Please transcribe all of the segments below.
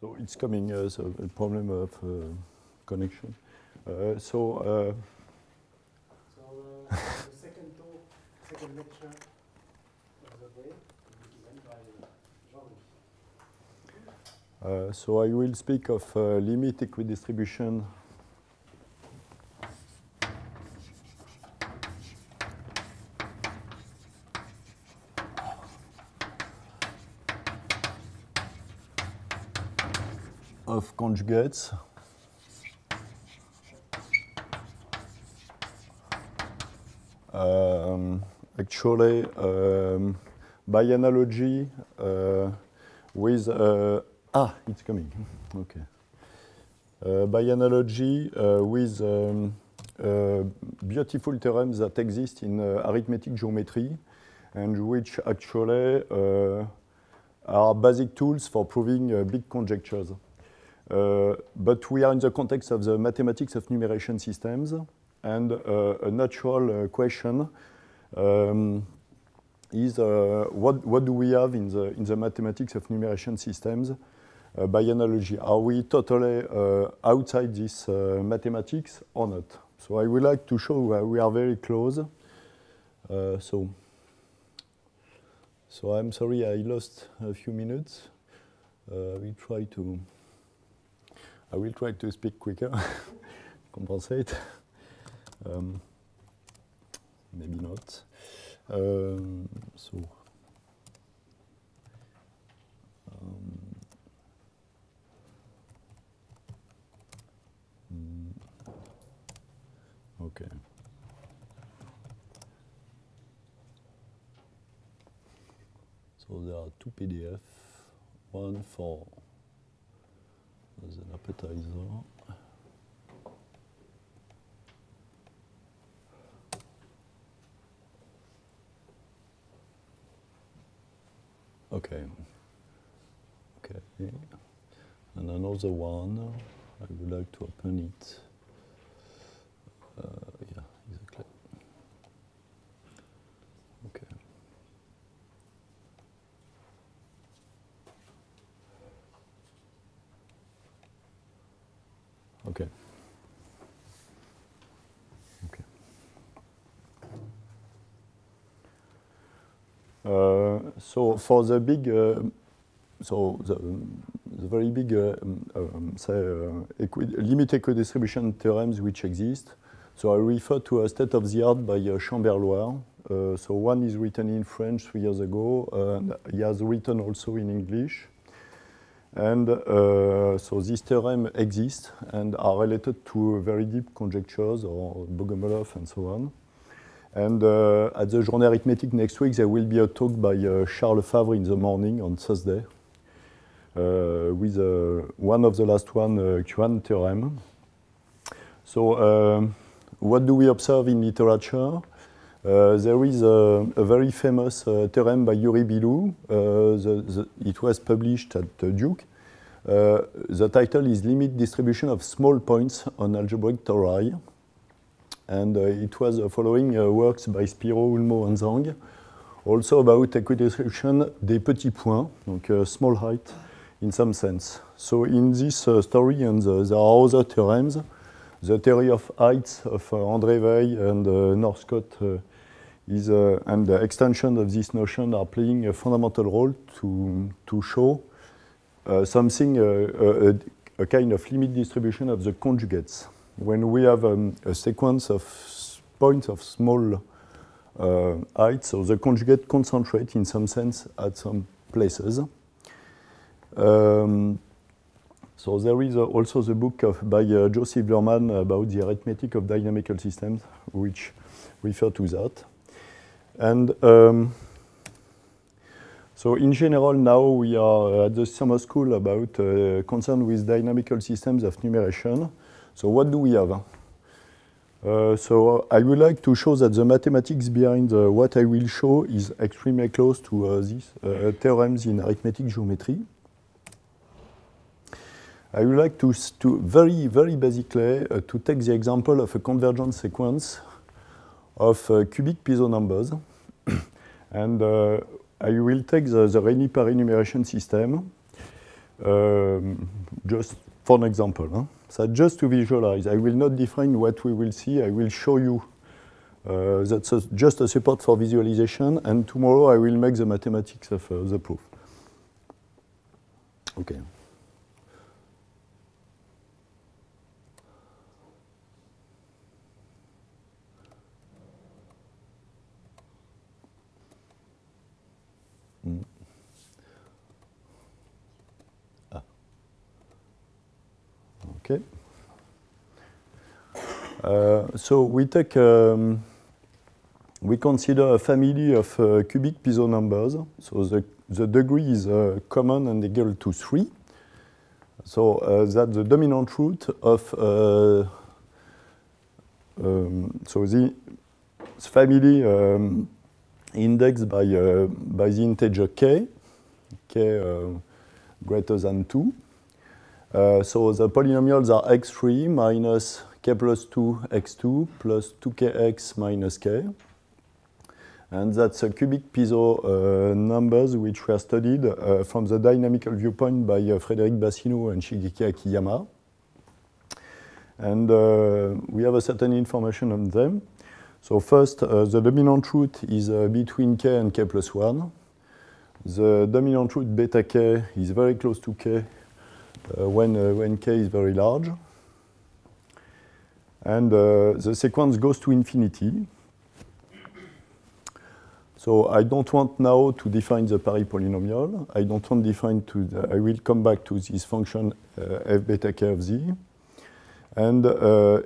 So it's coming as a, a problem of uh, connection. Uh, so, uh, So uh, the second talk, second lecture of the day will be by Jean-Louis. uh, so I will speak of limit equidistribution. of conjugates. Um, actually, um, by analogy, uh, with uh, ah, it's coming. Okay. Uh, by analogy, uh, with um, uh, beautiful theorems that exist in uh, arithmetic geometry, and which actually are basic tools for proving big conjectures. Uh, but we are in the context of the mathematics of numeration systems, and uh, a natural uh, question um, is what, what do we have in the, in the mathematics of numeration systems by analogy? Are we totally outside this mathematics or not? So I would like to show uh, we are very close. Uh, so, so I'm sorry I lost a few minutes. Uh, we try to. I will try to speak quicker, compensate. Um, maybe not. Um, so. Um, mm, okay. So there are two PDF, one for appetizer. Okay. Okay. And another one, I would like to open it. Uh, yeah, exactly. Okay. Okay. Okay. Uh, so for the big, uh, so the, the very big, uh, um, um, say, uh, equi limit equidistribution theorems which exist. So I refer to a state of the art by uh, Chambert-Loir. Uh, so one is written in French three years ago. and he has written also in English. And uh, so these theorems exist and are related to very deep conjectures or Bogomolov and so on. And uh, at the Journée Arithmetic next week, there will be a talk by uh, Charles Favre in the morning on Thursday uh, with uh, one of the last one, uh, Q1 theorem. So um, what do we observe in literature? Uh, there is a, a very famous uh, theorem by Yuri Bilu. The, the, it was published at Duke. The title is Limit Distribution of Small Points on Algebraic Tori. And uh, it was uh, following uh, works by Szpiro, Ullmo, and Zhang. Also about equidistribution des petits points, donc small height in some sense. So in this story, and uh, there are other theorems, the theory of heights of André Weil and Northcott is, uh, and the extension of this notion are playing a fundamental role to, to show uh, something, uh, a, a kind of limit distribution of the conjugates. When we have um, a sequence of points of small uh, height, so the conjugate concentrate in some sense at some places. Um, so there is uh, also the book of, by uh, Joseph Silverman about the arithmetic of dynamical systems, which refer to that. And um, so in general, now we are at the summer school about uh, concern with dynamical systems of numeration. So what do we have? Uh, so I would like to show that the mathematics behind uh, what I will show is extremely close to uh, these uh, theorems in arithmetic geometry. I would like to, to very, very basically uh, to take the example of a convergent sequence of uh, cubic Pisot numbers. and uh, I will take the, the Rényi-Parry numeration system. um, just for an example. Huh? So just to visualize, I will not define what we will see. I will show you. Uh, that's a, just a support for visualization, and tomorrow I will make the mathematics of uh, the proof. Okay. Okay. Uh, so we take, um, we consider a family of uh, cubic Pisot numbers. So the, the degree is uh, common and equal to 3. So uh, that's the dominant root of, uh, um, so the family um, indexed by, uh, by the integer k, k greater than 2. So the polynomials are x3 minus k plus 2 x2 plus 2kx minus k. And that's a cubic Pisot uh, numbers which were studied uh, from the dynamical viewpoint by uh, Frédérique Bassino and Shigeki Akiyama. And uh, we have a certain information on them. So first, uh, the dominant root is uh, between k and k plus 1. The dominant root beta k is very close to k when, when k is very large. And the sequence goes to infinity. So I don't want now to define the Parry polynomial. I don't want to define to, the, I will come back to this function uh, f beta k of z. And uh,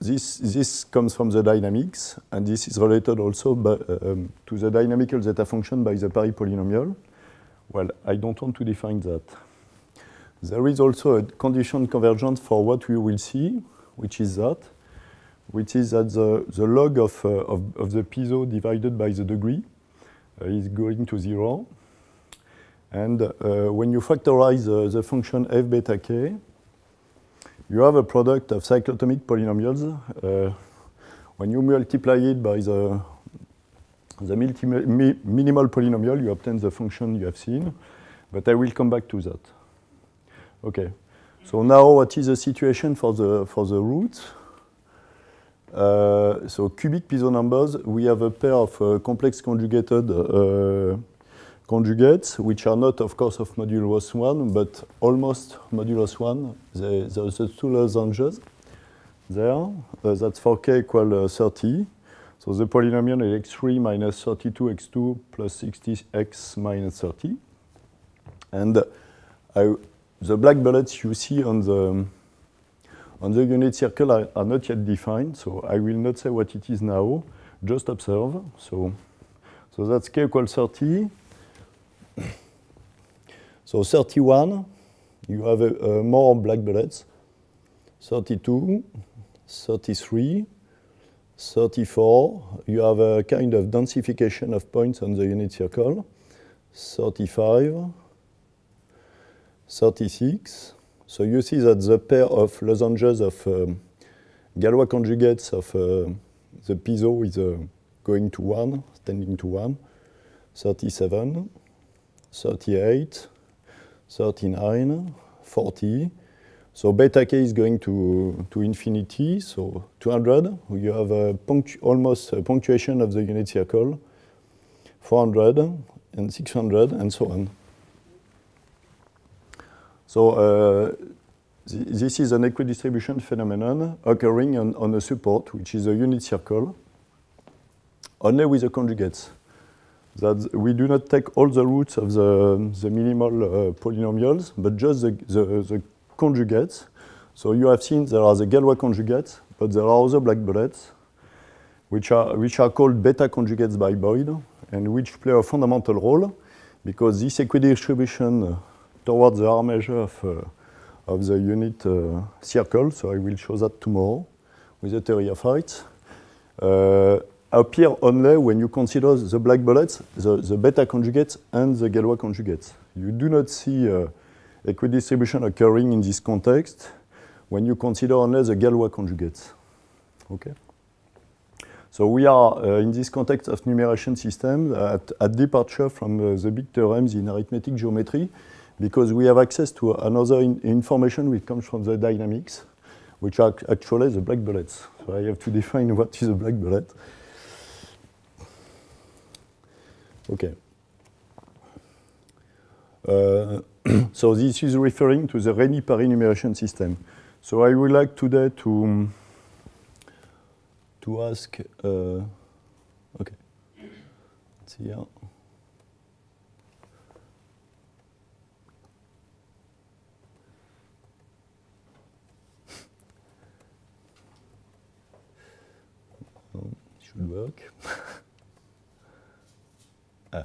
this, this comes from the dynamics, and this is related also by, um, to the dynamical zeta function by the Parry polynomial. Well, I don't want to define that. There is also a condition convergence for what we will see, which is that which is that the, the log of, uh, of, of, the Pisot divided by the degree uh, is going to zero. And uh, when you factorize the function f beta k, you have a product of cyclotomic polynomials. when you multiply it by the, the mi minimal polynomial, you obtain the function you have seen. But I will come back to that. Okay. So now what is the situation for the, for the roots? Uh, so cubic Pisot numbers, we have a pair of uh, complex conjugated uh, conjugates, which are not, of course, of modulus 1, but almost modulus 1. They, there's the two losanges there. that's for k equal 30. So the polynomial is x3 minus 32x2 plus 60x minus 30. And I, the black bullets you see on the on the unit circle are, are, not yet defined, so I will not say what it is now, just observe. So, so that's k equals 30. so 31, you have a, a more black bullets. 32, 33, 34, you have a kind of densification of points on the unit circle. 35, 36, so you see that the pair of lozenges of um, Galois conjugates of uh, the Pisot is uh, going to 1, tending to 1, 37, 38, 39, 40. So beta k is going to, to infinity, so 200. You have a almost a punctuation of the unit circle, 400 and 600 and so on. So uh, th this is an equidistribution phenomenon occurring on, on, a support, which is a unit circle, only with the conjugates. That we do not take all the roots of the, the minimal uh, polynomials, but just the, the, the, conjugates. So you have seen there are the Galois conjugates, but there are other black bullets, which are, which are called beta conjugates by Boyd, and which play a fundamental role, because this equidistribution towards the Haar measure of, uh, of the unit uh, circle. So I will show that tomorrow with the theory of heights. Uh, appear only when you consider the black bullets, the, the beta conjugates, and the Galois conjugates. You do not see uh, equidistribution occurring in this context when you consider only the Galois conjugates. Okay. So we are uh, in this context of numeration systems at, at departure from uh, the big theorems in arithmetic geometry because we have access to another in information which comes from the dynamics, which are actually the black bullets. So I have to define what is a black bullet. Okay. Uh, so this is referring to the Rényi-Parry enumeration system. So I would like today to to ask. Uh, okay. See here. Work. ah.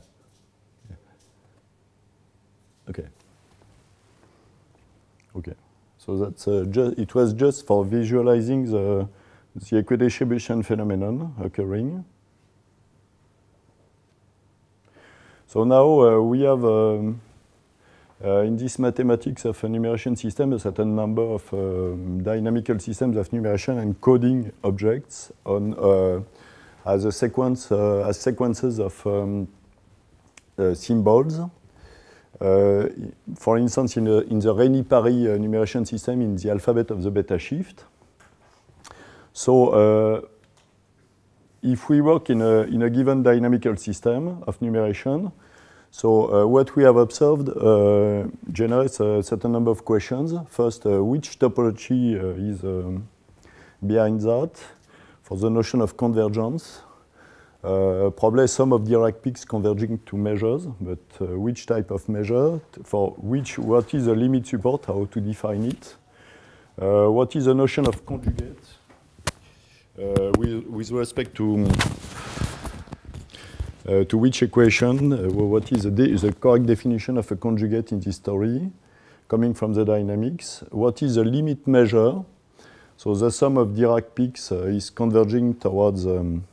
Okay. Okay. So that's uh, just it was just for visualizing the the equidistribution phenomenon occurring. So now uh, we have um, uh, in this mathematics of a numeration system a certain number of um, dynamical systems of numeration and coding objects on uh, as a sequence uh, as sequences of um, uh, symbols. Uh, for instance, in, the, in the Rényi-Parry numeration system in the alphabet of the beta shift. So if we work in a, in a given dynamical system of numeration, so uh, what we have observed uh, generates a certain number of questions. First, uh, which topology is um, behind that? For the notion of convergence, probably some of Dirac peaks converging to measures, but which type of measure? For which, what is the limit support? How to define it? what is the notion of conjugate? with, with respect to uh, to which equation, uh, what is the, the, correct definition of a conjugate in this story, coming from the dynamics, what is the limit measure, so the sum of Dirac peaks uh, is converging towards um,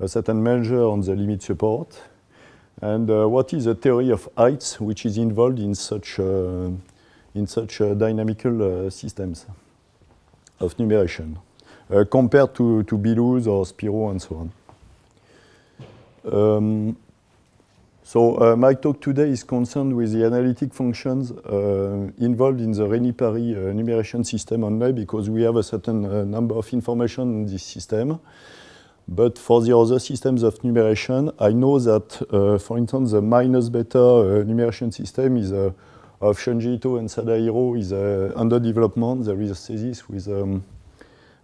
a certain measure on the limit support, and uh, what is the theory of heights which is involved in such, uh, in such dynamical systems of numeration, compared to, to Bilu's or Szpiro and so on. Um, so uh, my talk today is concerned with the analytic functions uh, involved in the Rényi-Parry uh, numeration system only because we have a certain uh, number of information in this system. But for the other systems of numeration, I know that, uh, for instance, the minus beta uh, numeration system is of Shunji Ito and Sadahiro is under development. There is a thesis with um,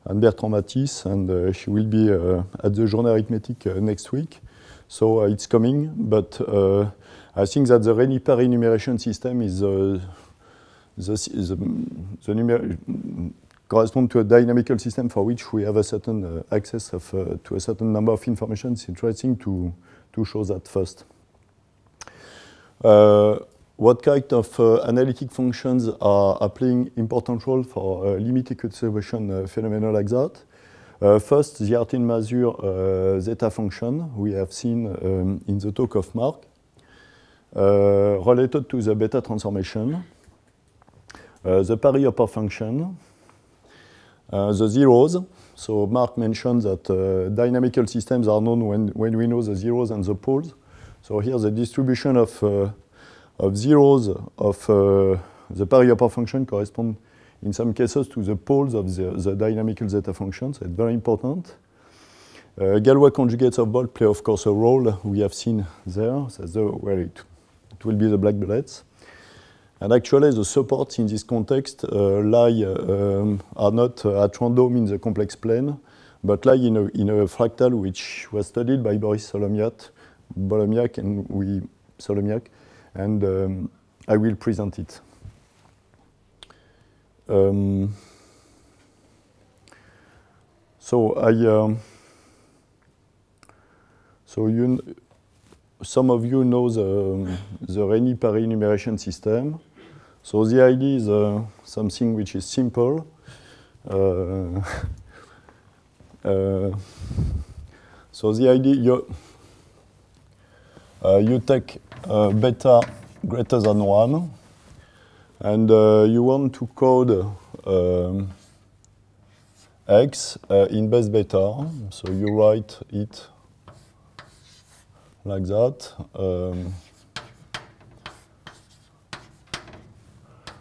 Anne Bertrand Mathis, and she will be at the Journée Arithmétique next week. So uh, it's coming, but uh, I think that the Rényi-Parry enumeration system is uh, the, the, to a dynamical system for which we have a certain uh, access of, uh, to a certain number of information. It's interesting to, to show that first. Uh, what kind of analytic functions are, playing important role for uh, limit equidistribution phenomena like that? Uh, first, the Artin-Mazur uh, zeta function we have seen um, in the talk of Mark, uh, related to the beta transformation, the Parry-Upper function, the zeros. So Mark mentioned that dynamical systems are known when, when we know the zeros and the poles. So here the distribution of, of zeros of the Parry-Upper function correspond in some cases to the poles of the, the dynamical zeta functions. it's very important. Uh, Galois conjugates of Bolt play, of course, a role we have seen there, so the, where it, it will be the black bullets. And actually, the supports in this context uh, lie, um, are not uh, at random in the complex plane, but lie in a, in a fractal which was studied by Boris Solomyak, Bolomiak and we, Solomyak, and um, I will present it. Um, so I, um, so you, some of you know the, um, the Rényi-Parry enumeration system. So the idea is uh, something which is simple. Uh, uh, so the idea, you, uh, you take uh, beta greater than 1, and uh, you want to code um, x uh, in base beta. So you write it like that. Um,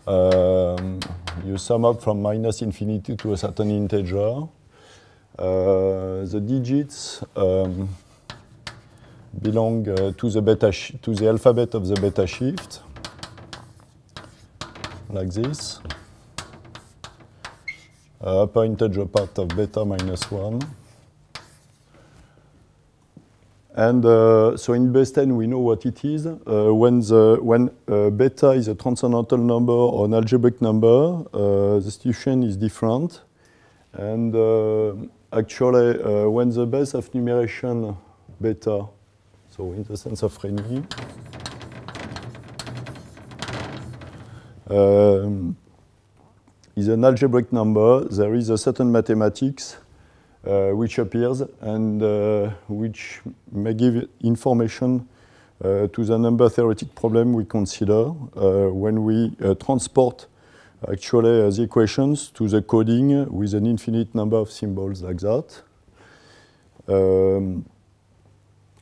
um, you sum up from minus infinity to a certain integer. Uh, the digits um, belong uh, to the beta to the alphabet of the beta shift, like this. Uh, upper integer part of beta minus one. And uh, so in base 10, we know what it is. Uh, when the, when uh, beta is a transcendental number or an algebraic number, uh, the situation is different. And uh, actually, uh, when the base of numeration beta, so in the sense of Rényi, um, is an algebraic number, there is a certain mathematics uh, which appears and uh, which may give information uh, to the number theoretic problem we consider uh, when we uh, transport actually uh, the equations to the coding with an infinite number of symbols like that. Um,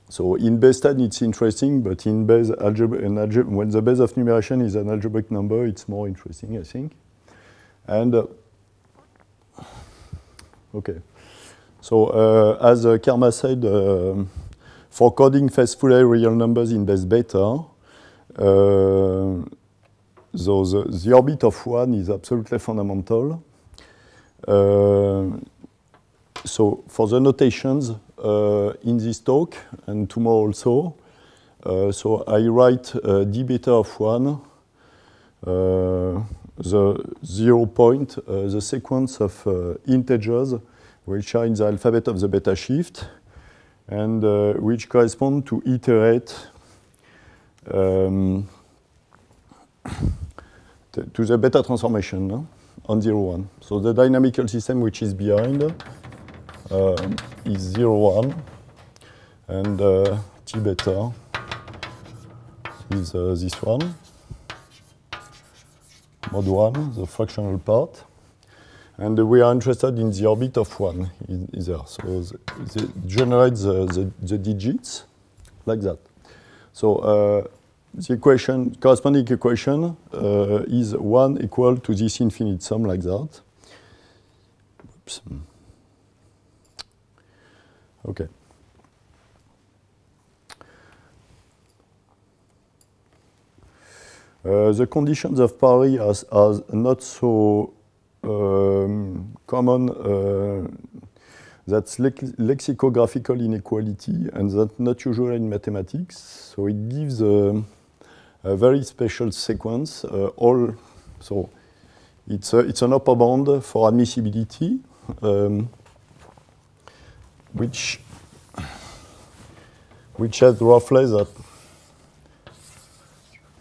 so in base 10 it's interesting, but in base algebra, algebra, when the base of numeration is an algebraic number, it's more interesting, I think. And okay. So uh, as uh, Karma said, uh, for coding faithfully real numbers in base beta, uh, so the, the, orbit of one is absolutely fundamental. Uh, so for the notations uh, in this talk and tomorrow also, so I write d beta of one, the zero point, the sequence of integers which are in the alphabet of the beta shift and uh, which correspond to iterate um, to the beta transformation no? on 0, 1. So the dynamical system which is behind uh, is 0, 1 and uh, T beta is uh, this one, mod 1, the fractional part. And we are interested in the orbit of one either. So they generate the, the, the, digits like that. So uh, the equation, corresponding equation uh, is 1 equal to this infinite sum like that. Oops. Okay. Uh, the conditions of Parry are, are not so um, common uh, that's lex lexicographical inequality and that's not usual in mathematics. So it gives a, a very special sequence. Uh, all so it's a, it's an upper bound for admissibility, um, which which has roughly that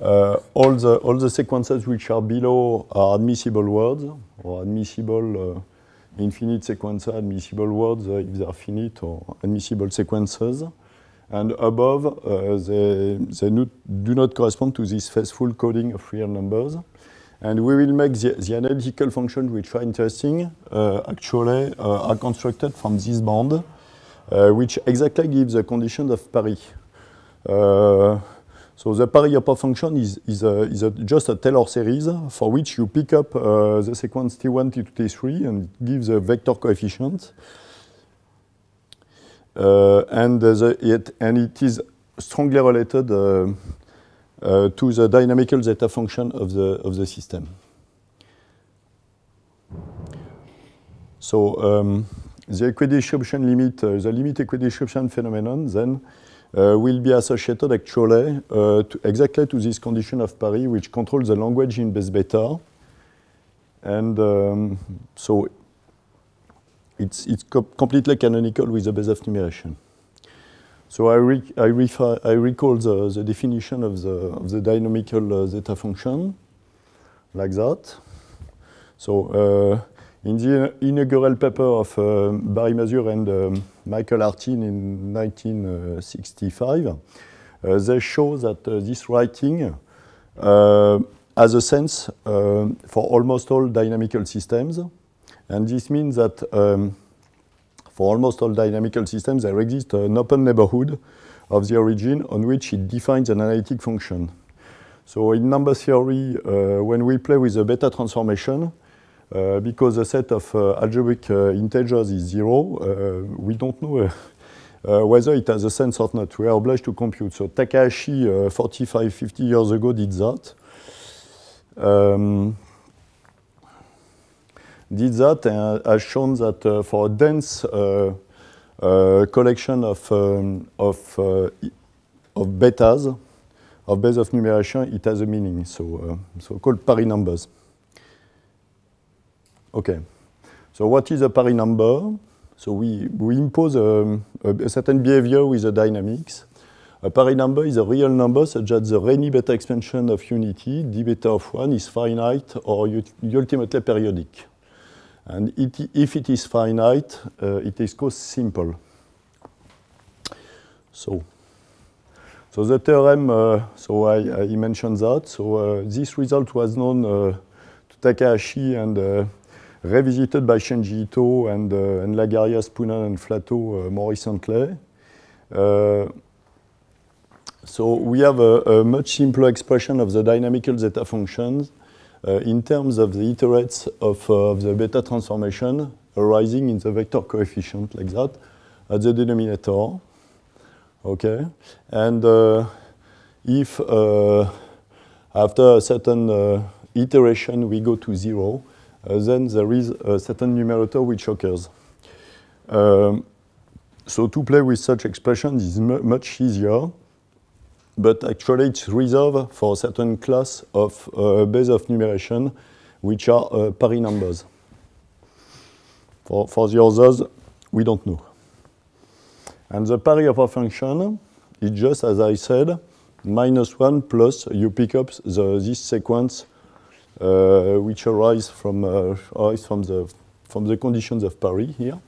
uh, all the all the sequences which are below are admissible words or admissible uh, infinite sequences, admissible words uh, if they are finite or admissible sequences. And above, uh, they, they do not correspond to this faithful coding of real numbers. And we will make the, the analytical functions which are interesting, uh, actually uh, are constructed from this band, which exactly gives the condition of Parry. So the Parry-Upper function is, is, a, is a, just a Taylor series for which you pick up uh, the sequence T1, T2, T3 and gives a vector coefficient. Uh, and, the, it, and it is strongly related uh, uh, to the dynamical zeta function of the, of the system. So um, the equidistribution limit, uh, the limit equidistribution phenomenon then uh, will be associated actually uh, to exactly to this condition of Parry, which controls the language in base beta. And um, so it's, it's co completely canonical with the base of numeration. So I, re I, I recall the, the, definition of the, of the dynamical uh, zeta function, like that. So uh, in the inaugural paper of uh, Barry Mazur and um, Michael Artin in 1965, uh, they show that uh, this writing uh, has a sense uh, for almost all dynamical systems. And this means that um, for almost all dynamical systems, there exists an open neighborhood of the origin on which it defines an analytic function. So in number theory, when we play with the beta transformation, uh, because the set of uh, algebraic uh, integers is zero, uh, we don't know uh, whether it has a sense or not. We are obliged to compute. So Takahashi, 45, 50 years ago, did that. Um, did that and has shown that for a dense collection of, um, of, of betas, of base of numeration, it has a meaning, so, uh, so called Parry numbers. Okay, so what is a Parry number? So we, we impose a, a, certain behavior with the dynamics. A Parry number is a real number such that the Rényi beta expansion of unity, d beta of 1, is finite or ultimately periodic. And it, if it is finite, uh, it is called simple. So so the theorem, uh, so I, I, mentioned that. So uh, this result was known uh, to Takahashi and uh, revisited by Shunji Ito and, uh, and Lagarias, Poonen, and Flatto uh, more recently. so we have a, a, much simpler expression of the dynamical zeta functions in terms of the iterates of, of the beta transformation arising in the vector coefficient like that at the denominator okay? And uh, if uh, after a certain uh, iteration we go to zero, uh, then there is a certain numerator which occurs. Um, so to play with such expressions is much easier, but actually it's reserved for a certain class of uh, base of numeration, which are uh, Parry numbers. For, for the others, we don't know. And the Parry of a function is just, as I said, minus 1 plus you pick up the, this sequence uh, which arise from, uh, arise from, the, from the conditions of Parry here.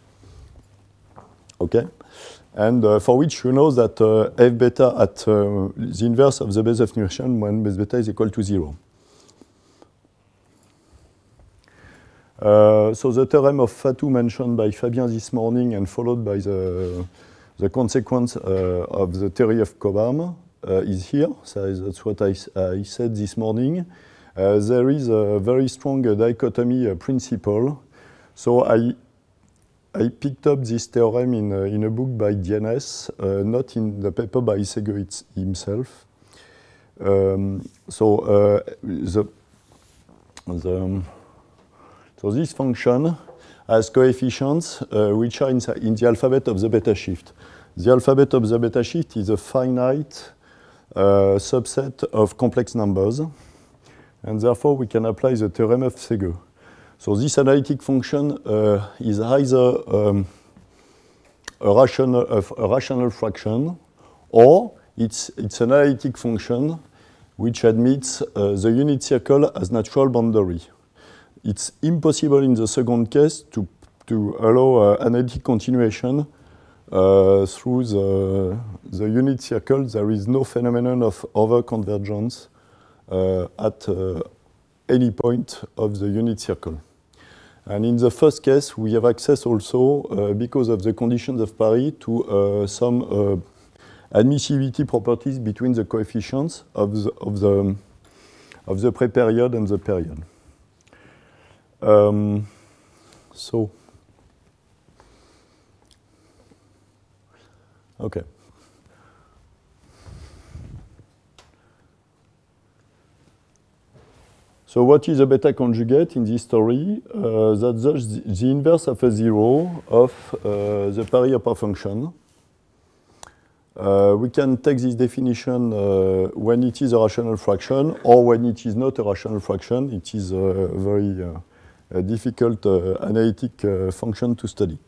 Okay? And uh, for which you know that uh, f beta at uh, the inverse of the base of numeration when base beta is equal to 0. Uh, so the theorem of Fatou mentioned by Fabien this morning and followed by the the consequence uh, of the theory of Cobham uh, is here. So that's what I, I said this morning. Uh, there is a very strong dichotomy principle. So I, I picked up this theorem in, in a book by Dienes, not in the paper by Szegő himself. Um, so uh, the, the, so this function has coefficients uh, which are in, in, the alphabet of the beta shift. The alphabet of the beta shift is a finite uh, subset of complex numbers, and therefore we can apply the theorem of Szegő. So this analytic function uh, is either um, a, rational, a rational fraction or it's, it's an analytic function which admits uh, the unit circle as natural boundary it's impossible in the second case to, to allow uh, analytic continuation uh, through the, the unit circle. There is no phenomenon of overconvergence at uh, any point of the unit circle. And in the first case, we have access also, uh, because of the conditions of Parry, to uh, some admissibility properties between the coefficients of the, of the, of the pre-period and the period. Um, so, okay. So what is a beta conjugate in this story? Uh, that's the, the, inverse of a zero of uh, the Parry upper function. Uh, we can take this definition uh, when it is a rational fraction or when it is not a rational fraction. It is a very uh, difficult uh, analytic function to study.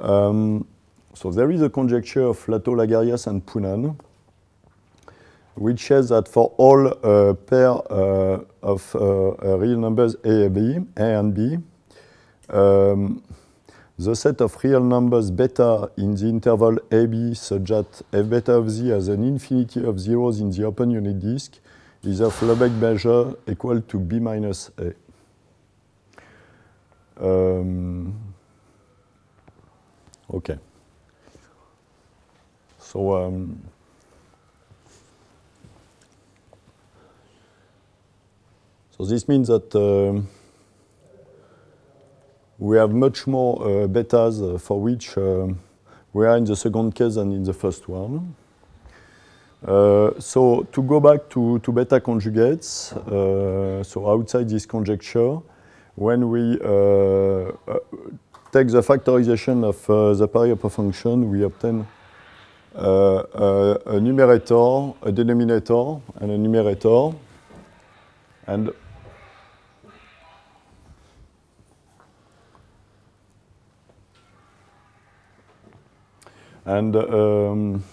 Um, so there is a conjecture of Flatto, Lagarias, and Poonen, which says that for all uh, pair uh, of uh, real numbers A and and B um, the set of real numbers beta in the interval AB such that f beta of z has an infinity of zeros in the open unit disk is of Lebesgue measure equal to B minus A. Um, okay. So um, So this means that um, we have much more uh, betas uh, for which um, we are in the second case than in the first one. Uh, so to go back to, to beta conjugates, uh, so outside this conjecture, when we uh, uh, take the factorization of the Pareto function, we obtain a numerator, a denominator, and a numerator. And and um,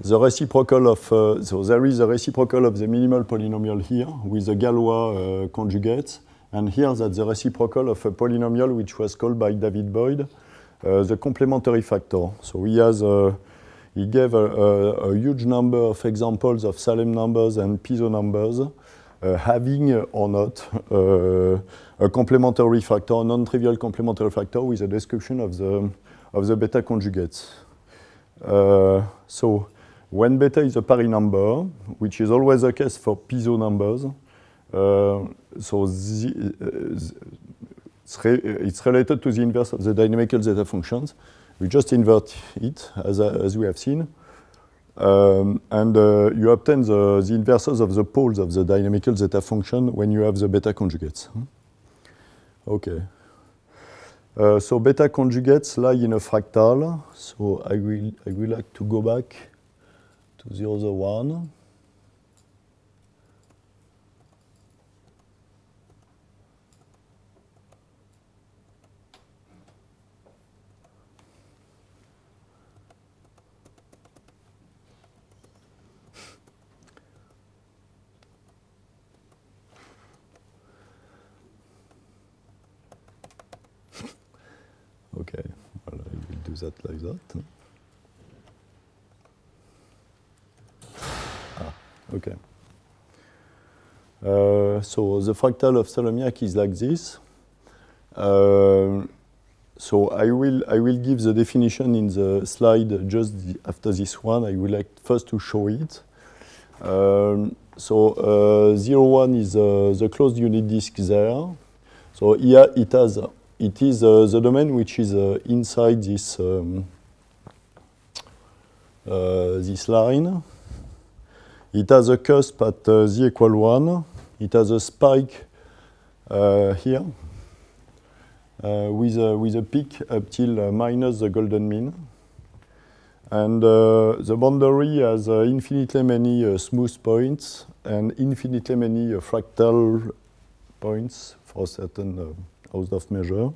the reciprocal of, uh, so there is a reciprocal of the minimal polynomial here with the Galois uh, conjugate, and here that's the reciprocal of a polynomial which was called by David Boyd uh, the complementary factor. So he has a, he gave a, a, a, huge number of examples of Salem numbers and Pisot numbers uh, having or not uh, a complementary factor, non-trivial complementary factor with a description of the, of the beta conjugates. Uh, so when beta is a Parry number, which is always the case for Pisot numbers, uh, so the, uh, it's, it's, related to the inverse of the dynamical zeta functions. We just invert it, as, as we have seen. Um, and uh, you obtain the, the, inverses of the poles of the dynamical zeta function when you have the beta conjugates. Okay. Uh, so beta conjugates lie in a fractal. So I will, I will like to go back to the other one. Okay, well, I will do that like that. Ah, Okay. Uh, so the fractal of Solomyak is like this. Uh, so I will, I will give the definition in the slide just after this one. I would like first to show it. Um, so uh, 0, 1 is uh, the closed unit disk there. So here it has, it is uh, the domain which is uh, inside this, um, this line. It has a cusp at uh, z equal 1. It has a spike uh, here uh, with, a, with a peak up till uh, minus the golden mean. And uh, the boundary has uh, infinitely many smooth points and infinitely many fractal points for certain Hausdorff measure.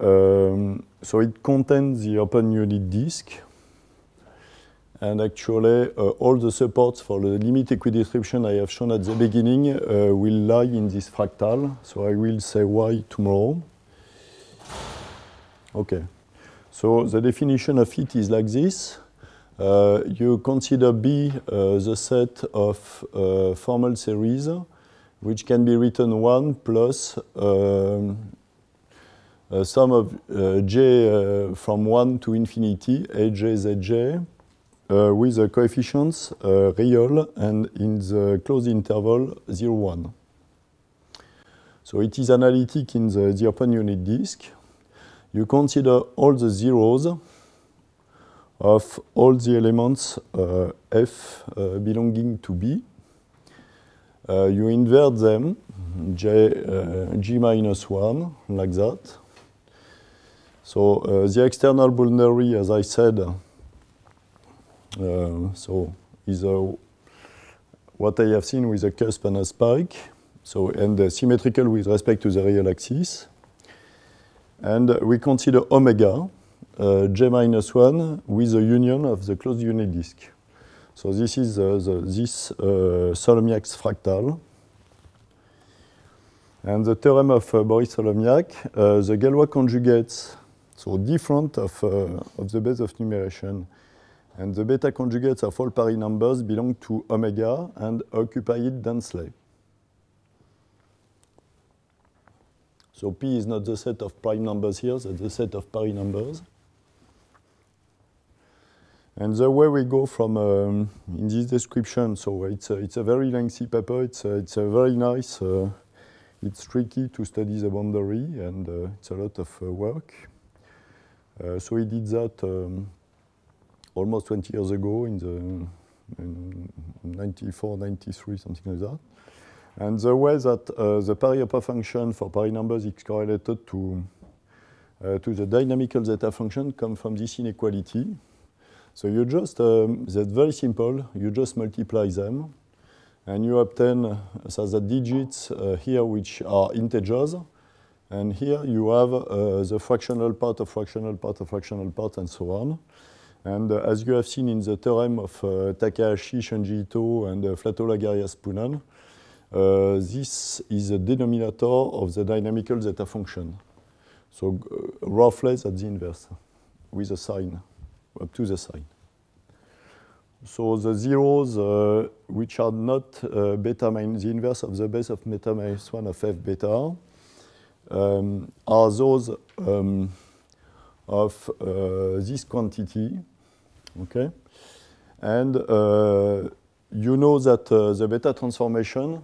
Um, so it contains the open unit disk and actually, uh, all the supports for the limit equidistribution I have shown at the beginning uh, will lie in this fractal. So I will say why tomorrow. Okay. So the definition of it is like this. Uh, you consider B uh, the set of uh, formal series, which can be written 1 plus um, a sum of uh, j from 1 to infinity, aj, zj, uh, with the coefficients uh, real and in the closed interval 0, 1. So it is analytic in the, the open unit disk. You consider all the zeros of all the elements uh, f uh, belonging to B. Uh, you invert them, j, uh, g minus 1, like that. So the external boundary, as I said, uh, so is a, what I have seen with a cusp and a spike, so and uh, symmetrical with respect to the real axis. And we consider omega, uh, j minus 1, with the union of the closed unit disk. So this is uh, the, this uh, fractal. And the theorem of uh, Boris Solomyak, uh, the Galois conjugates, so different of, of the base of numeration, and the beta conjugates of all Parry numbers belong to omega and occupy it densely. So P is not the set of prime numbers here, that's the set of Parry numbers. And the way we go from um, in this description, so it's a, it's a very lengthy paper. It's a, it's a very nice. Uh, it's tricky to study the boundary, and uh, it's a lot of uh, work. Uh, so he did that um, almost 20 years ago in the in 94, 93, something like that. And the way that uh, the Parry upper function for Parry numbers is correlated to uh, to the dynamical zeta function comes from this inequality. So you just, um, that's very simple, you just multiply them and you obtain so the digits uh, here which are integers and here you have uh, the fractional part of fractional part of fractional part and so on. And uh, as you have seen in the theorem of uh, Takahashi, Shunji Ito, and uh, Flatto Lagarias Poonen, uh, this is the denominator of the dynamical zeta function. So uh, roughly that's the inverse with a sign, up to the sign. So the zeros uh, which are not uh, beta minus the inverse of the base of beta minus 1 of f beta um, are those um, of uh, this quantity, okay? And uh, you know that uh, the beta transformation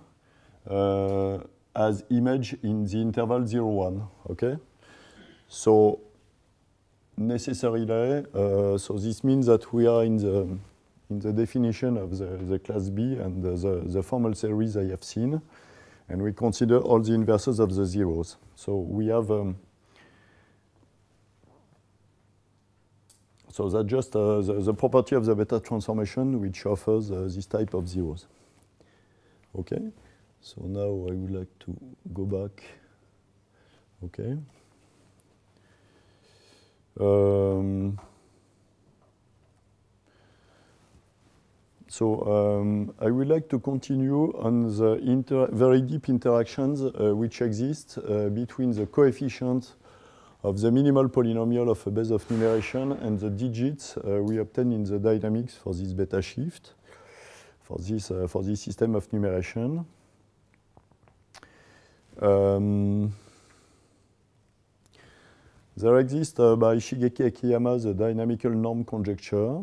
uh, has image in the interval 0, 1, okay? So necessarily, uh, so this means that we are in the in the definition of the, the class B and the, the, the, formal series I have seen, and we consider all the inverses of the zeros. So we have um, so that's just uh, the, the, property of the beta transformation which offers uh, this type of zeros. Okay, so now I would like to go back. Okay. Um, so um, I would like to continue on the very deep interactions uh, which exist uh, between the coefficient of the minimal polynomial of a base of numeration and the digits uh, we obtain in the dynamics for this beta shift, for this, uh, for this system of numeration. Um, there exists uh, by Shigeki Akiyama the dynamical norm conjecture.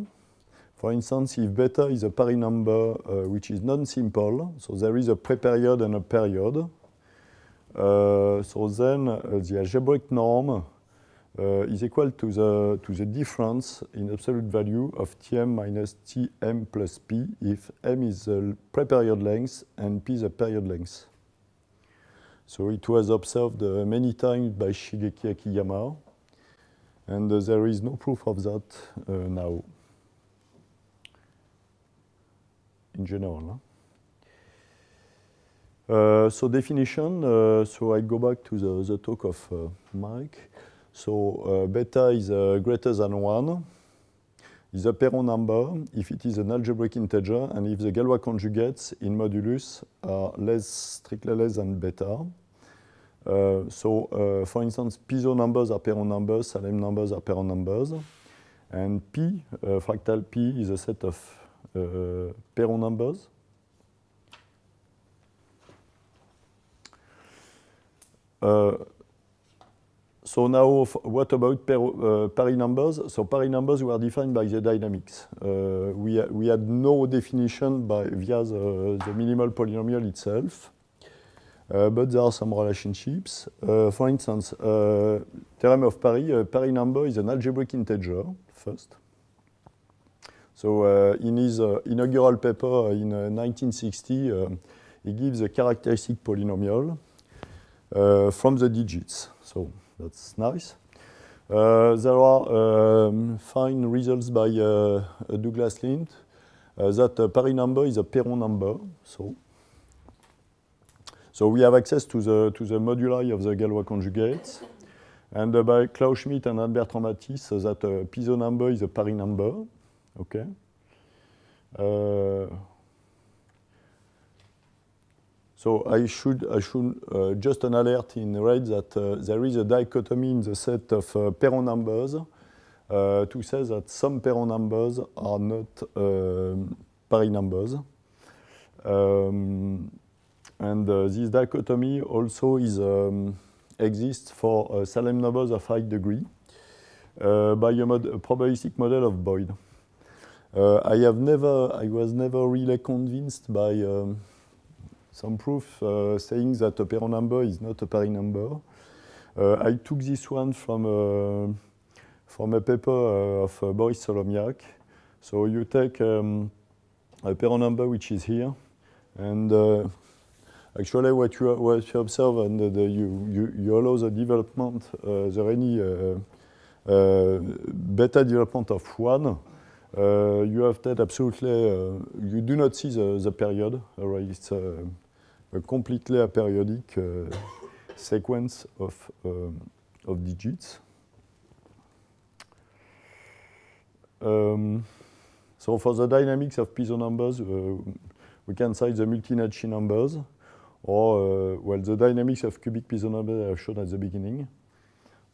For instance, if beta is a Parry number uh, which is non-simple, so there is a pre-period and a period, uh, so then uh, the algebraic norm uh, is equal to the, to the difference in absolute value of Tm minus Tm plus P if M is the pre-period length and P the period length. So it was observed uh, many times by Shigeki Akiyama, and uh, there is no proof of that uh, now, in general. Huh? Uh, so definition, so I go back to the, the talk of Mike. So beta is greater than 1, is a Perron number if it is an algebraic integer and if the Galois conjugates in modulus are less, strictly less than beta. Uh, so, uh, for instance, Piso numbers are Perron numbers, Salem numbers are Perron numbers. And P, uh, fractal P, is a set of uh, Perron numbers. Uh, so now, what about uh, Parry numbers? So Parry numbers were defined by the dynamics. we, we had no definition by, via the, the minimal polynomial itself. Uh, but there are some relationships. Uh, for instance, uh, theorem of Parry, uh, Parry number is an algebraic integer, first. So uh, in his uh, inaugural paper in 1960, he gives a characteristic polynomial from the digits. So that's nice. there are um, fine results by Douglas Lint that Paris number is a Perron number. So so we have access to the, to the moduli of the Galois conjugates. And uh, by Klaus Schmidt and Albert Matisse, uh, that uh, Piso number is a Paris number. Okay? Uh, so I should, I should uh, just an alert in red that uh, there is a dichotomy in the set of uh, Perron numbers to say that some Perron numbers are not um, Parry numbers. Um, and uh, this dichotomy also is, um, exists for uh, numbers of high degree uh, by a, a, probabilistic model of Boyd. Uh, I have never, I was never really convinced by um, some proof uh, saying that a Perron number is not a Parry number. Uh, I took this one from uh, from a paper uh, of uh, Boris Solomyak. So you take um, a Perron number which is here, and actually what you what you observe and the, you, you you allow the development the any beta development of one. Uh, you have that absolutely, uh, you do not see the, the period, right? It's a, a completely aperiodic uh, sequence of, um, of digits. Um, so for the dynamics of Pisot numbers, uh, we can cite the multinacci numbers, or uh, well, the dynamics of cubic Pisot numbers are shown at the beginning.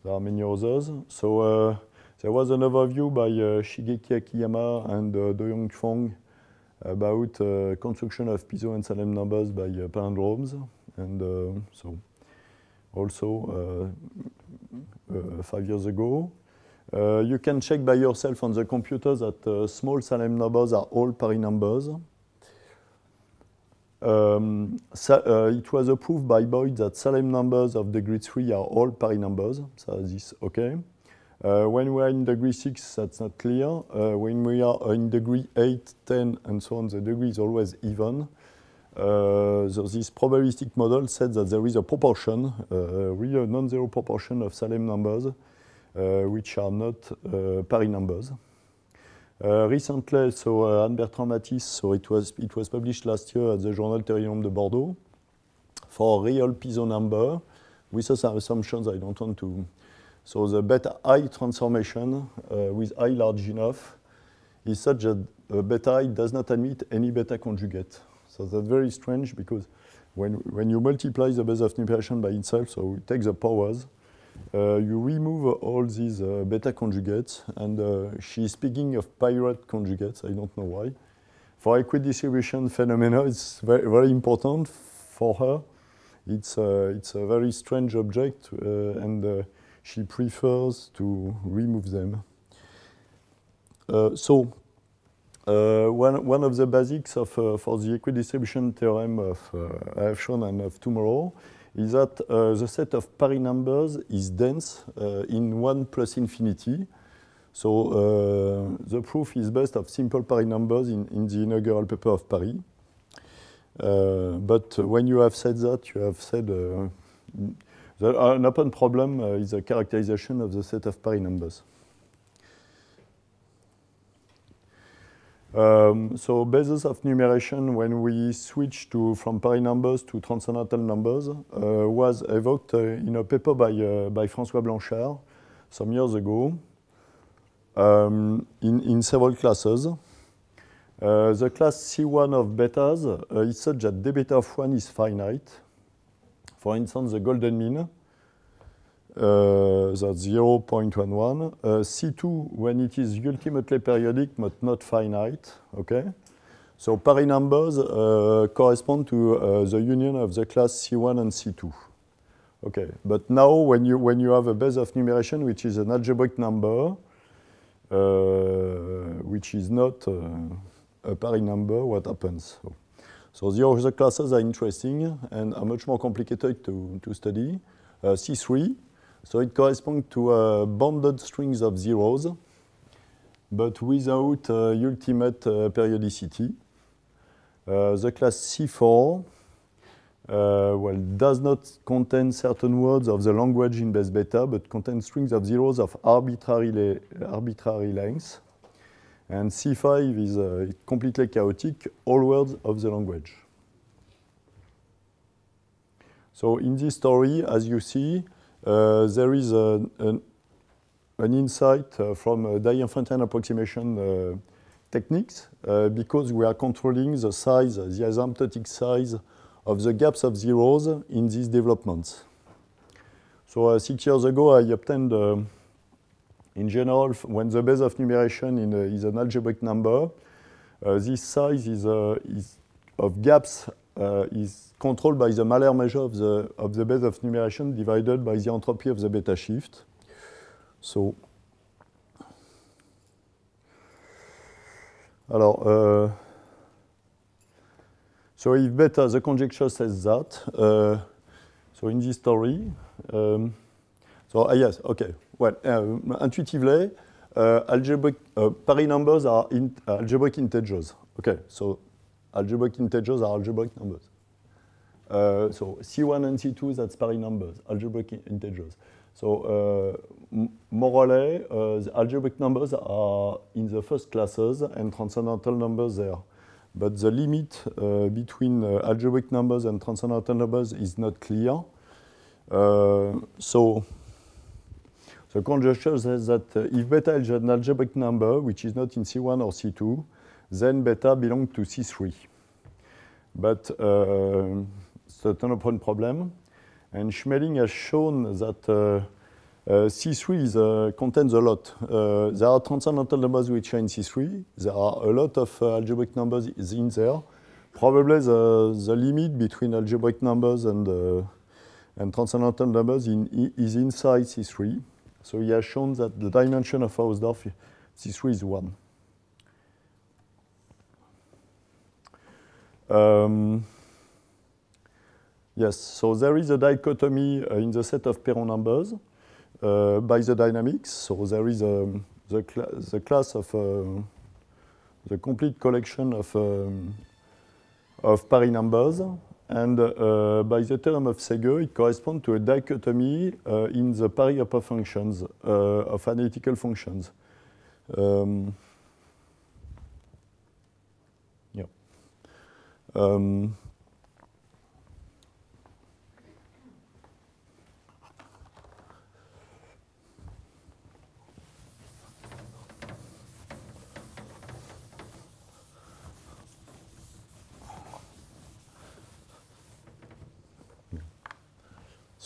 There are many others. So uh, there was an overview by uh, Shigeki Akiyama and uh, Doyoung Fong about uh, construction of Pisot and Salem numbers by uh, palindromes. And uh, so also uh, five years ago. you can check by yourself on the computer that small Salem numbers are all Parry numbers. Um, uh, it was approved by Boyd that Salem numbers of degree 3 are all Parry numbers, so this okay. Uh, when we are in degree 6, that's not clear. Uh, when we are in degree 8, 10, and so on, the degree is always even. Uh, so this probabilistic model said that there is a proportion, uh, a non-zero proportion of Salem numbers, uh, which are not uh, Parry numbers. recently, so Anne Bertrand Mathis, so it was, it was published last year at the Journal Théorie de Bordeaux for real Pisot number with some assumptions I don't want to so the beta i transformation uh, with i large enough is such that uh, beta i does not admit any beta conjugate. So that's very strange because when, when you multiply the base of numeration by itself, so we take the powers, uh, you remove all these uh, beta conjugates, and uh, she's speaking of pirate conjugates, I don't know why. For equidistribution phenomena, it's very, very important for her. It's, uh, it's a very strange object, and she prefers to remove them. Uh, so uh, one, one of the basics of, uh, for the equidistribution theorem of uh, I have shown and of tomorrow is that uh, the set of Parry numbers is dense uh, in 1 plus infinity. So the proof is based of simple Parry numbers in, in the inaugural paper of Parry. but when you have said that, you have said the, an open problem uh, is a characterization of the set of Parry numbers. Um, so basis of numeration, when we switch to from Parry numbers to transcendental numbers, uh, was evoked uh, in a paper by, uh, by François Blanchard some years ago um, in, in several classes. Uh, the class C1 of betas is such that d beta of 1 is finite. For instance, the golden mean, uh, that's 0.11. Uh, C2, when it is ultimately periodic but not finite, okay? So Parry numbers uh, correspond to uh, the union of the class C1 and C2. Okay, but now when you, when you have a base of numeration, which is an algebraic number, uh, which is not uh, a Parry number, what happens? So, so the other classes are interesting and are much more complicated to, to study. Uh, C3, so it corresponds to uh, bounded strings of zeros, but without uh, ultimate uh, periodicity. Uh, the class C4 uh, well, does not contain certain words of the language in base beta, but contains strings of zeros of arbitrary, arbitrary length. And C5 is uh, completely chaotic, all words of the language. So in this story, as you see, uh, there is an, an, insight uh, from uh, Diophantine approximation uh, techniques uh, because we are controlling the size, the asymptotic size of the gaps of zeros in these developments. So uh, six years ago, I obtained in general, when the base of numeration in, uh, is an algebraic number, uh, this size is, uh, is of gaps is controlled by the Mahler measure of the, of the base of numeration divided by the entropy of the beta shift. So Alors, uh, so if beta, the conjecture says that, uh, so in this story, um, so uh, yes, okay, well, uh, intuitively, uh, algebraic uh, Paris numbers are in, algebraic integers. Okay, so algebraic integers are algebraic numbers. Uh, so C1 and C2, that's Paris numbers, algebraic integers. So uh, less, uh, the algebraic numbers are in the first classes and transcendental numbers there. But the limit uh, between uh, algebraic numbers and transcendental numbers is not clear. Uh, so the conjecture says that if beta is an algebraic number, which is not in C1 or C2, then beta belongs to C3. But it's a point problem. And Schmeling has shown that uh, uh, C3 is, uh, contains a lot. Uh, there are transcendental numbers which are in C3. There are a lot of uh, algebraic numbers in there. Probably the, the limit between algebraic numbers and, uh, and transcendental numbers in, is inside C3. So he has shown that the dimension of Hausdorff C3 is 1. Um, yes, so there is a dichotomy uh, in the set of Perron numbers uh, by the dynamics. So there is um, the, cl the, class of uh, the complete collection of, um, of Parry numbers. And uh, by the term of Szegő, it corresponds to a dichotomy uh, in the upper functions uh, of analytical functions. Um, yeah. Um,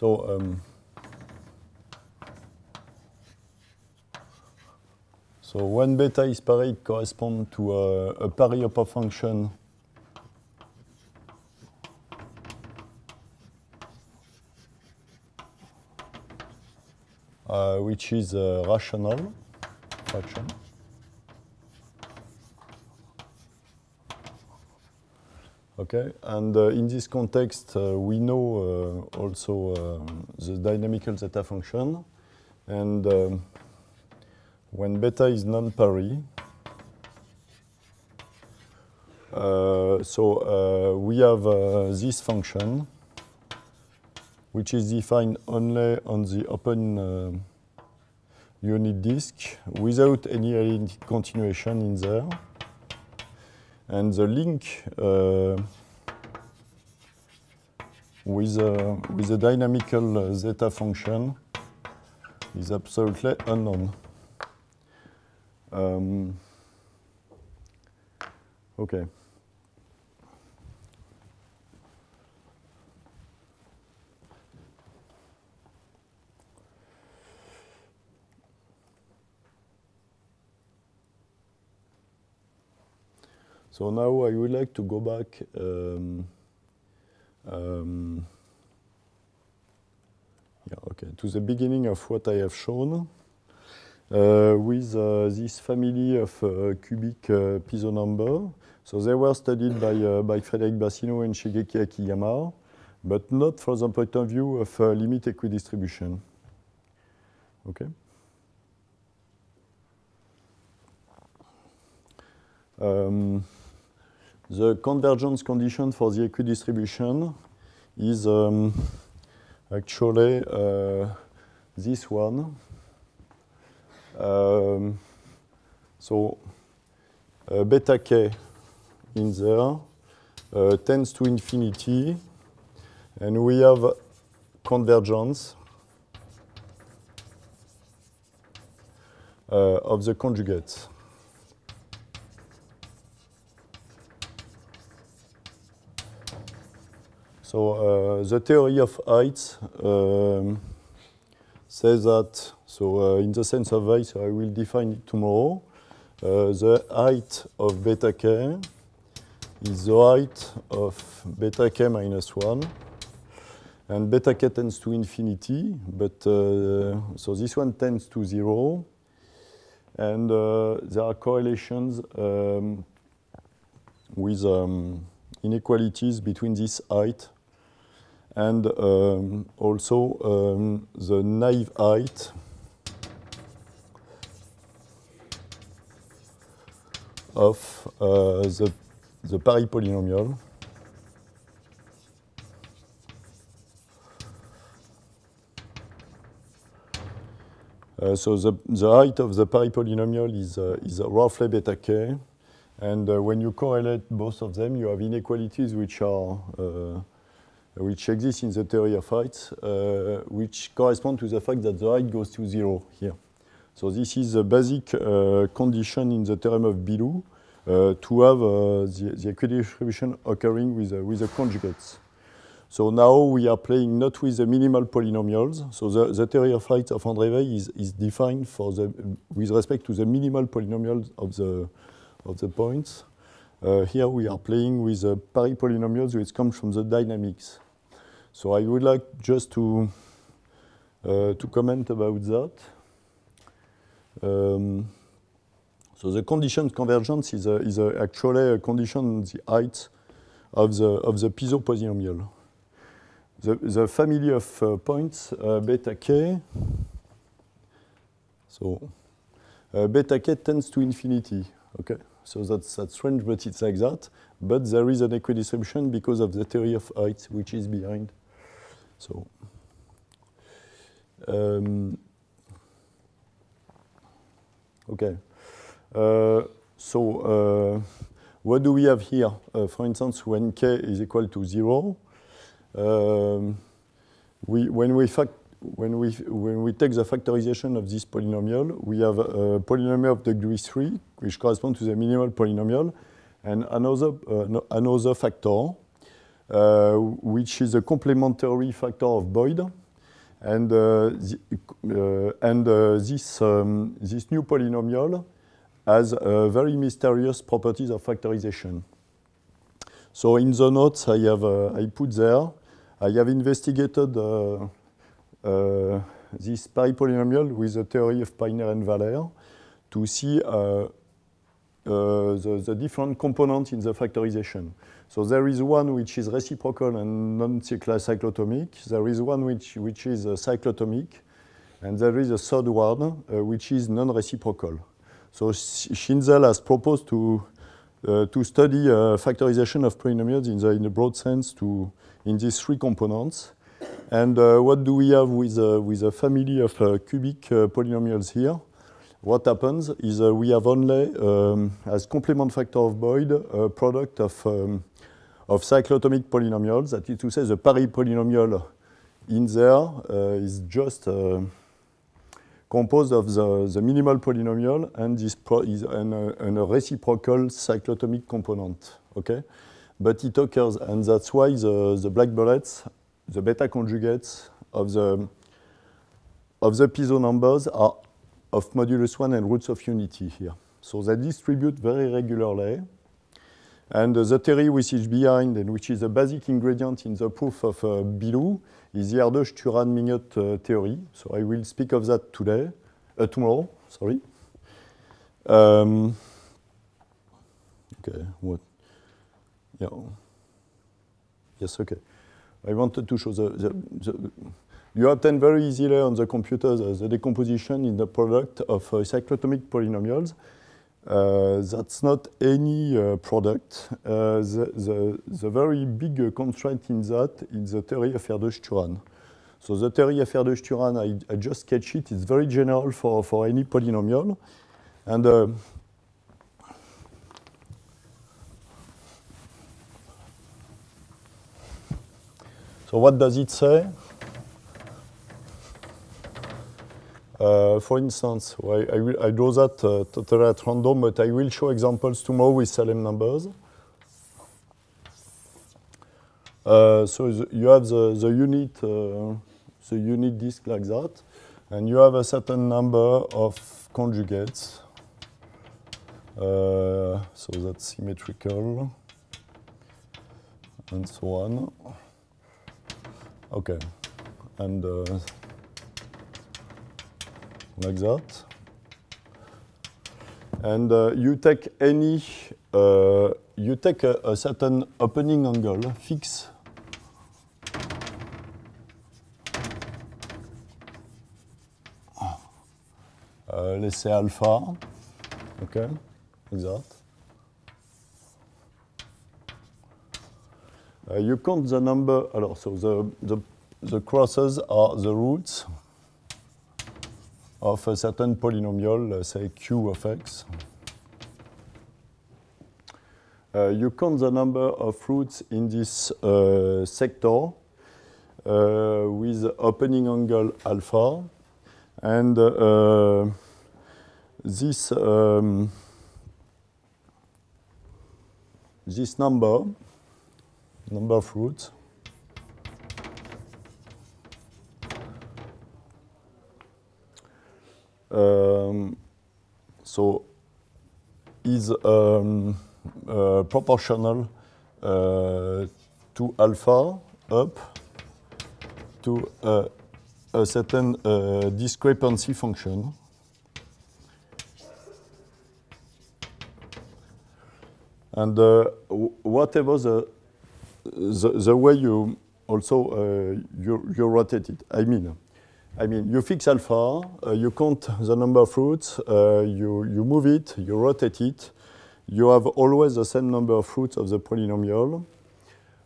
So um, so when beta is Parry, it corresponds to a, a Parry upper function uh, which is a rational fraction. Okay, and uh, in this context, uh, we know uh, also um, the dynamical zeta function, and um, when beta is non-Parry, uh, so uh, we have uh, this function, which is defined only on the open unit disk without any continuation in there. And the link uh, with, a, with a dynamical zeta function is absolutely unknown. Um, okay. So now I would like to go back um, um, yeah, okay, to the beginning of what I have shown uh, with uh, this family of uh, cubic uh, Pisot number. So they were studied by, uh, by Frédérique Bassino and Shigeki Akiyama, but not from the point of view of uh, limit equidistribution. Okay. Um, the convergence condition for the equidistribution is um, actually uh, this one. Um, so uh, beta k in there uh, tends to infinity, and we have convergence uh, of the conjugates. So uh, the theory of heights um, says that, so uh, in the sense of height, so I will define it tomorrow. Uh, the height of beta k is the height of beta k minus 1. And beta k tends to infinity, but uh, so this one tends to 0. And uh, there are correlations um, with um, inequalities between this height and um, also um, the naive height of uh, the, the Parry polynomial. Uh, so the, the height of the Parry polynomial is, uh, is roughly beta k. And uh, when you correlate both of them, you have inequalities which are uh, which exists in the theory of heights, uh, which correspond to the fact that the height goes to zero here. So this is a basic uh, condition in the theorem of Bilu to have the, the equidistribution occurring with, with the conjugates. So now we are playing not with the minimal polynomials. So the, the theory of height of André Weil is, is defined for the, with respect to the minimal polynomials of the, of the points. Uh, here we are playing with the Parry polynomials which come from the dynamics. So I would like just to, uh, to comment about that. Um, so the condition convergence is, a, is a actually a condition the height of the, of the Pisot polynomial the, the family of uh, points uh, beta k, so uh, beta k tends to infinity. Okay, so that's that's strange, but it's like that. But there is an equidistribution because of the theory of height, which is behind. So. Um, okay. Uh, so uh, what do we have here? Uh, for instance, when k is equal to zero, um, we, when, we fact, when, we, when we take the factorization of this polynomial, we have a polynomial of degree 3, which corresponds to the minimal polynomial, and another, uh, another factor, which is a complementary factor of Boyd. And, uh, uh, and uh, this, um, this new polynomial has very mysterious properties of factorization. So in the notes I have uh, I put there I have investigated uh, uh, this Parry polynomial with the theory of Pinner and Vaaler to see uh, the, the, different components in the factorization. So there is one which is reciprocal and non-cyclotomic. There is one which, which is cyclotomic. And there is a third one uh, which is non-reciprocal. So Schinzel has proposed to, uh, to study uh, factorization of polynomials in the, in the broad sense to, in these three components. And uh, what do we have with, uh, with a family of uh, cubic polynomials here? What happens is we have only, um, as complement factor of Boyd, a product of, um, of cyclotomic polynomials. That is to say, the Parry polynomial in there uh, is just uh, composed of the, the, minimal polynomial and this is an, uh, an, a reciprocal cyclotomic component. Okay, but it occurs, and that's why the, the black bullets, the beta conjugates of the, of the Pisot numbers are of modulus 1 and roots of unity here. So they distribute very regularly. And uh, the theory which is behind, and which is a basic ingredient in the proof of uh, Bilu, is the Erdős-Turan-Mignotte uh, theory. So I will speak of that today, uh, tomorrow, sorry. Um, okay, what? Yeah. Yes, okay. I wanted to show the, the, the you obtain very easily on the computer the, the decomposition in the product of uh, cyclotomic polynomials. Uh, that's not any uh, product. Uh, the, the, the, very big constraint in that is the theory of Erdős-Turan. So the theory of Erdős-Turan, I, I, just sketch it. It's very general for, for any polynomial. And uh, So what does it say? Uh, for instance, I, I, I draw that uh, totally at random, but I will show examples tomorrow with Salem numbers. Uh, so the, you have the, the unit uh, the unit disk like that, and you have a certain number of conjugates. Uh, so that's symmetrical, and so on. Okay, and uh, like that. and uh, you take any, uh, you take a, a certain opening angle, fix uh, let's say alpha, okay, like that. Uh, you count the number, alors, so the, the crosses are the roots of a certain polynomial, let's say q of x. Uh, you count the number of roots in this uh, sector uh, with opening angle alpha, and uh, this um, this number number of roots um, so is um, uh, proportional uh, to alpha up to uh, a certain uh, discrepancy function. And uh, whatever the, the, the way you also uh, you, you rotate it, I mean, I mean, you fix alpha, uh, you count the number of roots, uh, you, you move it, you rotate it, you have always the same number of roots of the polynomial,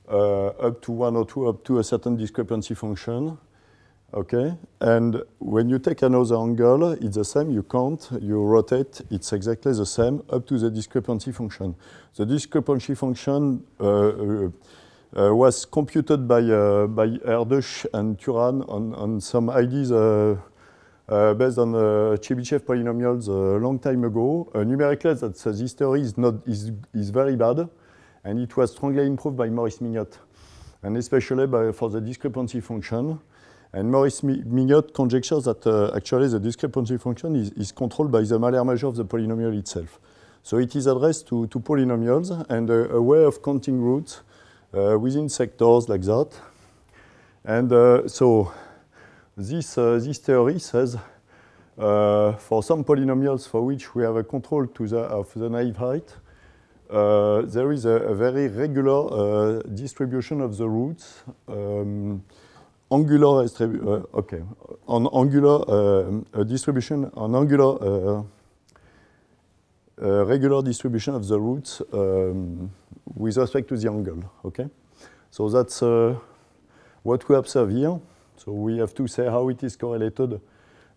uh, up to one or two, up to a certain discrepancy function. Okay, and when you take another angle, it's the same. You count, you rotate, it's exactly the same up to the discrepancy function. The discrepancy function uh, was computed by uh, by Erdős and Turan on, on some ideas uh, uh, based on uh, Chebyshev polynomials a long time ago. Numerically, that uh, this is not is is very bad, and it was strongly improved by Maurice Mignotte, and especially by, for the discrepancy function. And Maurice Mi- Mignotte conjectures that uh, actually the discrepancy function is, is controlled by the Mahler measure of the polynomial itself. So it is addressed to, to polynomials and a, a way of counting roots within sectors like that. And uh, so this, uh, this theory says uh, for some polynomials for which we have a control to the, of the naive height, uh, there is a, a very regular uh, distribution of the roots. Um, angular uh, okay, on angular uh, distribution, on angular uh, regular distribution of the roots um, with respect to the angle. Okay, so that's uh, what we observe here. So we have to say how it is correlated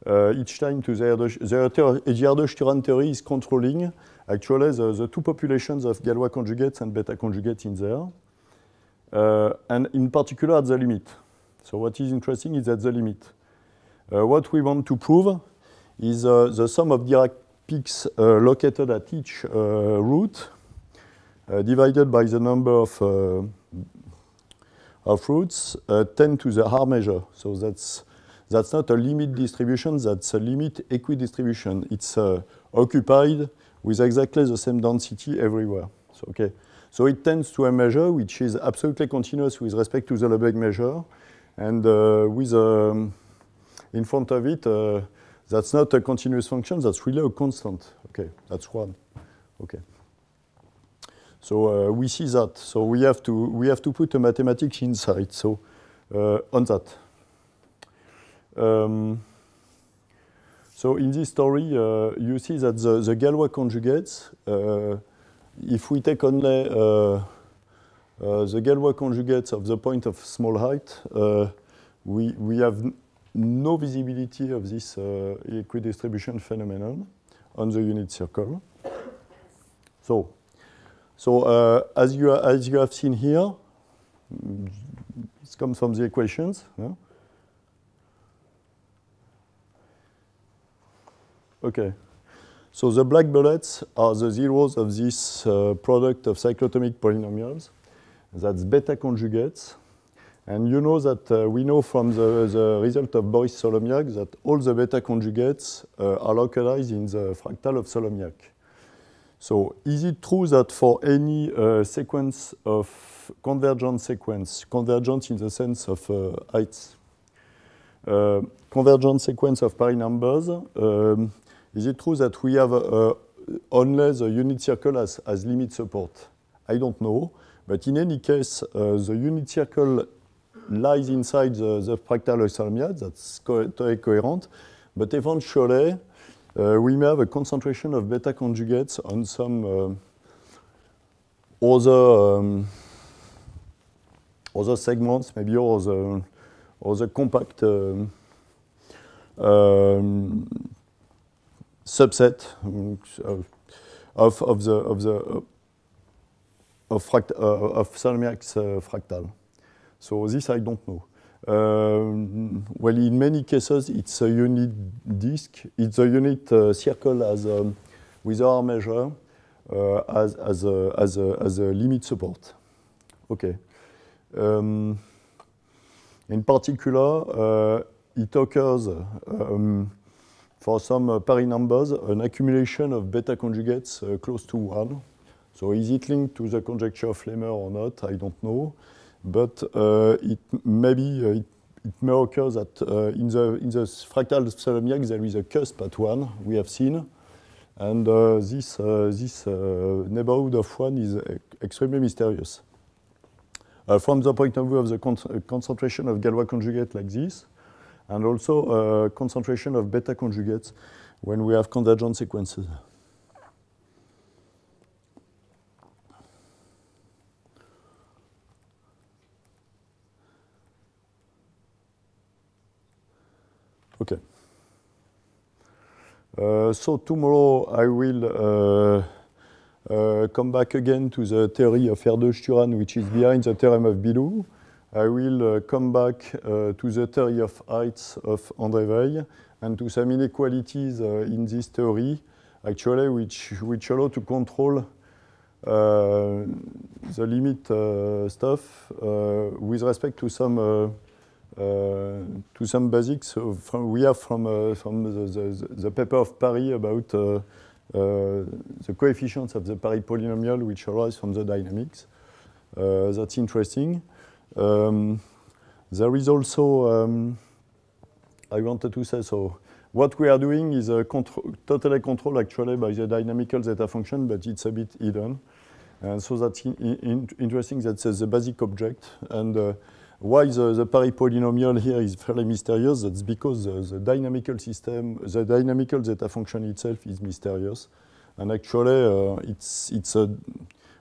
uh, each time to. The Erdős-Turan theory is controlling actually the, the two populations of Galois conjugates and beta conjugates in there, uh, and in particular at the limit. So what is interesting is at the limit. Uh, what we want to prove is uh, the sum of Dirac peaks located at each uh, root uh, divided by the number of, uh, of roots uh, tend to the Haar measure. So that's, that's not a limit distribution, that's a limit equidistribution. It's occupied with exactly the same density everywhere. So, okay. so it tends to a measure which is absolutely continuous with respect to the Lebesgue measure. And uh, with um, in front of it, uh, that's not a continuous function, that's really a constant. Okay, that's one. Okay. So uh, we see that. So we have to we have to put a mathematics inside. So uh, on that. Um, so in this story, uh, you see that the, the Galois conjugates, uh, if we take only uh, uh, the Galois conjugates of the point of small height, we, we have no visibility of this uh, equidistribution phenomenon on the unit circle. So, so uh, as, you, as you have seen here, it comes from the equations. yeah? Okay. So the black bullets are the zeros of this uh, product of cyclotomic polynomials. That's beta conjugates. And you know that uh, we know from the, the result of Boris Solomyak that all the beta conjugates uh, are localized in the fractal of Solomyak. So is it true that for any uh, sequence of convergent sequence, convergent in the sense of uh, heights, uh, convergent sequence of Parry numbers, um, is it true that we have uh, only the unit circle as, has limit support. I don't know, but in any case, the unit circle lies inside the, the fractal Euler that's co coherent, but eventually uh, we may have a concentration of beta conjugates on some uh, other, um, other segments, maybe other, other compact um, um, subset of, of the, of the of, fract uh, of Solomyak's uh, fractal. So this I don't know. Um, well, in many cases, it's a unit disk. It's a unit uh, circle as um, with Haar measure uh, as, as, a, as, a, as a limit support. Okay. Um, in particular, uh, it occurs um, for some uh, Parry numbers, an accumulation of beta conjugates uh, close to 1. So is it linked to the conjecture of Lehmer or not? I don't know. But uh, it maybe uh, it, it, may occur that uh, in, the, in the fractal Solomyak there is a cusp at 1, we have seen. And this, this neighborhood of 1 is extremely mysterious. from the point of view of the con concentration of Galois conjugate like this, and also concentration of beta conjugates when we have convergent sequences. Okay. Uh, so tomorrow I will uh, uh, come back again to the theory of Erdős-Turan, which is behind the theorem of Bilu. I will uh, come back uh, to the theory of heights of André Weil and to some inequalities uh, in this theory, actually, which, which allow to control the limit stuff with respect to some to some basics from, we have from, from the, the, the, paper of Parry about the coefficients of the Parry polynomial which arise from the dynamics. that's interesting. Um, there is also, um, I wanted to say, so what we are doing is uh, contro totally controlled actually by the dynamical zeta function, but it's a bit hidden. And so that's in, in, interesting that the basic object. And uh, why the, the Parry polynomial here is fairly mysterious, that's because the, the, dynamical system, the dynamical zeta function itself is mysterious. And actually, uh, it's, it's a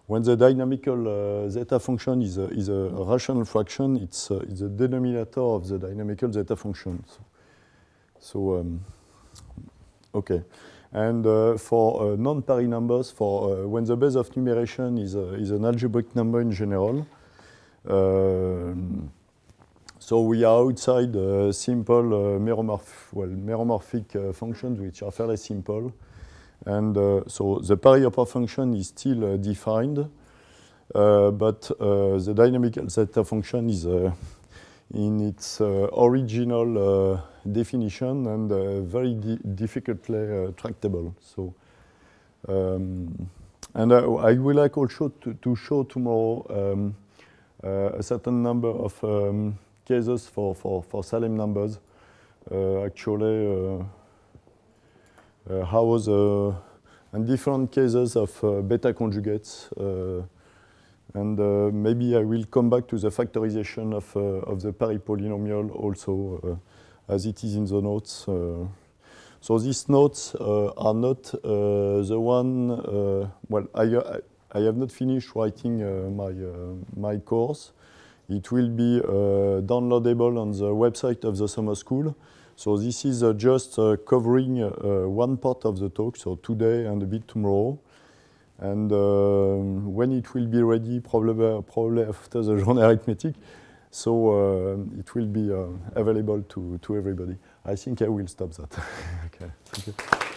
when the dynamical uh, zeta function is a, is a rational fraction, it's, uh, it's the denominator of the dynamical zeta function. So, so um, okay. And uh, for uh, non-Parry numbers, for uh, when the base of numeration is, uh, is an algebraic number in general, so we are outside simple meromorph well, meromorphic functions, which are fairly simple. And uh, so the Parry function is still uh, defined, uh, but the dynamical zeta function is in its original definition and very di difficultly tractable. So, um, and I, I, will like also to, to show tomorrow um, uh, a certain number of um, cases for, for, for Salem numbers. Uh, actually, uh, uh, how the and different cases of uh, beta conjugates. Uh, and maybe I will come back to the factorization of, of the Parry polynomial also, as it is in the notes. So these notes uh, are not uh, the one, uh, well, I, I have not finished writing my, my course. It will be downloadable on the website of the summer school. So this is uh, just uh, covering uh, one part of the talk, so today and a bit tomorrow. And um, when it will be ready, probably, probably after the journal arithmetic, so it will be available to, to everybody. I think I will stop that. okay.